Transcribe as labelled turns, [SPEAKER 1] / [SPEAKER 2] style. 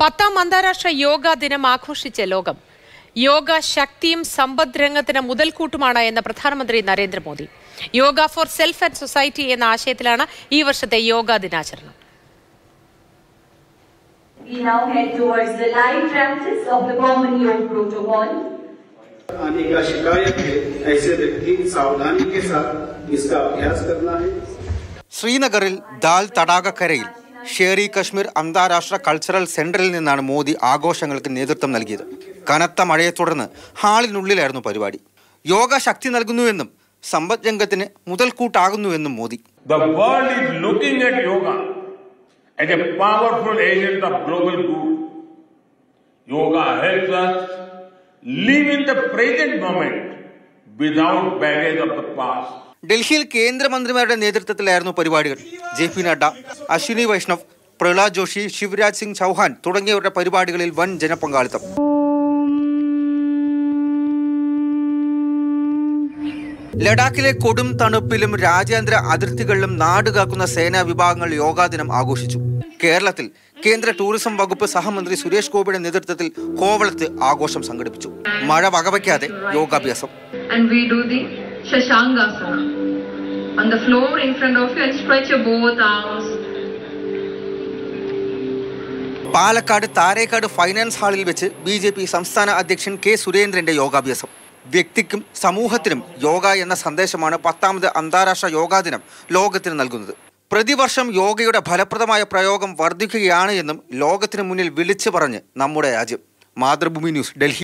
[SPEAKER 1] പത്താം അന്താരാഷ്ട്ര യോഗാ ദിനം ആഘോഷിച്ച ലോകം യോഗ ശക്തിയും സമ്പദ് രംഗത്തിന് മുതൽക്കൂട്ടുമാണ് എന്ന് പ്രധാനമന്ത്രി Narendra Modi yoga for self and society എന്ന ആശയത്തിലാണ് ഈ വർഷത്തെ യോഗാ ദിനാചരണം
[SPEAKER 2] We now head towards the live practice of the Common Yoga Protocol.
[SPEAKER 3] आने का शिकायत है ऐसे व्यक्ति सावधानी के साथ इसका अभ्यास करना है
[SPEAKER 4] ശ്രീനഗറിൽ ദാൽ തടാകക്കരയിൽ ഷേറി കശ്മീർ അന്താരാഷ്ട്ര കൾച്ചറൽ സെന്ററിൽ നിന്നാണ് മോദി ആഘോഷങ്ങൾക്ക് നേതൃത്വം നൽകിയത്. കനത്ത മഴയെ തുടർന്ന് ഹാളിനുള്ളിലായിരുന്നു പരിപാടി. യോഗ ശക്തി നൽകുന്നുവെന്നും സമ്പദ് രംഗത്തിന് മുതൽക്കൂട്ടാകുന്നുവെന്നും Modi.
[SPEAKER 5] Yoga live in the present moment without baggage of the past.
[SPEAKER 4] ഡൽഹിയിൽ കേന്ദ്രമന്ത്രിമാരുടെ നേതൃത്വത്തിലായിരുന്നു പരിപാടികൾ. ജെ പി നഡ്ഡ അശ്വിനി വൈഷ്ണവ് പ്രഹ്ലാദ് ജോഷി ശിവരാജ് സിംഗ് ചൗഹാൻ തുടങ്ങിയവരുടെ പരിപാടികളിൽ വൻ ജനപങ്കാളിത്തം. ലഡാക്കിലെ കൊടും തണുപ്പിലും രാജ്യാന്തര അതിർത്തികളിലും നാടുകാക്കുന്ന സേനാ വിഭാഗങ്ങൾ യോഗാദിനം ആഘോഷിച്ചു. കേരളത്തിൽ കേന്ദ്ര ടൂറിസം വകുപ്പ് സഹമന്ത്രി സുരേഷ് ഗോപിയുടെ നേതൃത്വത്തിൽ കോവളത്ത് ആഘോഷം സംഘടിപ്പിച്ചു. മഴ വകവയ്ക്കാതെ യോഗാഭ്യാസം.
[SPEAKER 6] Shashangasana on the floor in front of you and stretch your both arms.
[SPEAKER 4] Palakkad Tharekkad finance ഹാളിൽ വെച്ച് ബി ജെ പി സംസ്ഥാന അധ്യക്ഷൻ കെ സുരേന്ദ്രന്റെ യോഗാഭ്യാസം. വ്യക്തിക്കും സമൂഹത്തിനും യോഗ എന്ന സന്ദേശമാണ് പത്താമത് അന്താരാഷ്ട്ര യോഗാ ദിനം ലോകത്തിന് നൽകുന്നത്. പ്രതിവർഷം യോഗയുടെ ഫലപ്രദമായ പ്രയോഗം വർദ്ധിക്കുകയാണ് എന്നും ലോകത്തിന് മുന്നിൽ വിളിച്ചു പറഞ്ഞ് നമ്മുടെ രാജ്യം. മാതൃഭൂമി ന്യൂസ് ഡൽഹി.